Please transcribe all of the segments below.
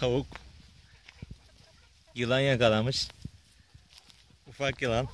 tavuk yılan yakalamış. Ufak yılan.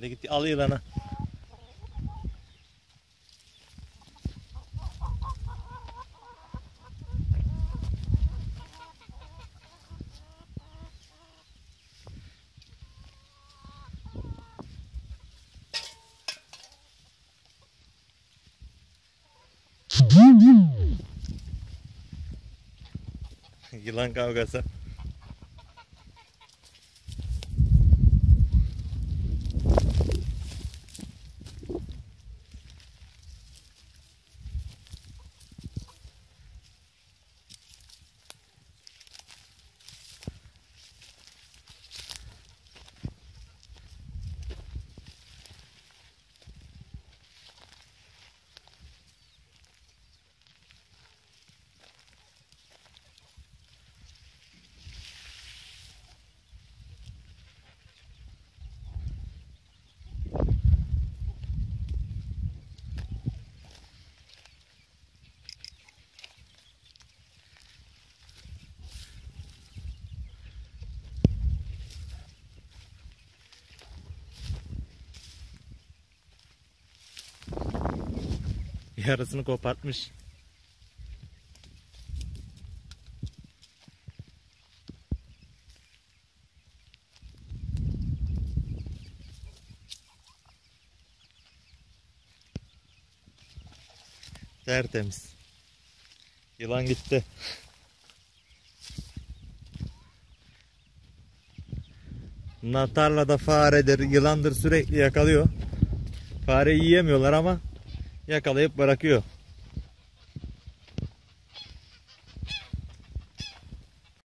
Hadi git al yılanı. Yılan kavgası. Yarısını kopartmış. Tertemiz. Yılan gitti. Bunlar tarlada faredir, yılandır sürekli yakalıyor. Fareyi yiyemiyorlar ama yakalayıp bırakıyor.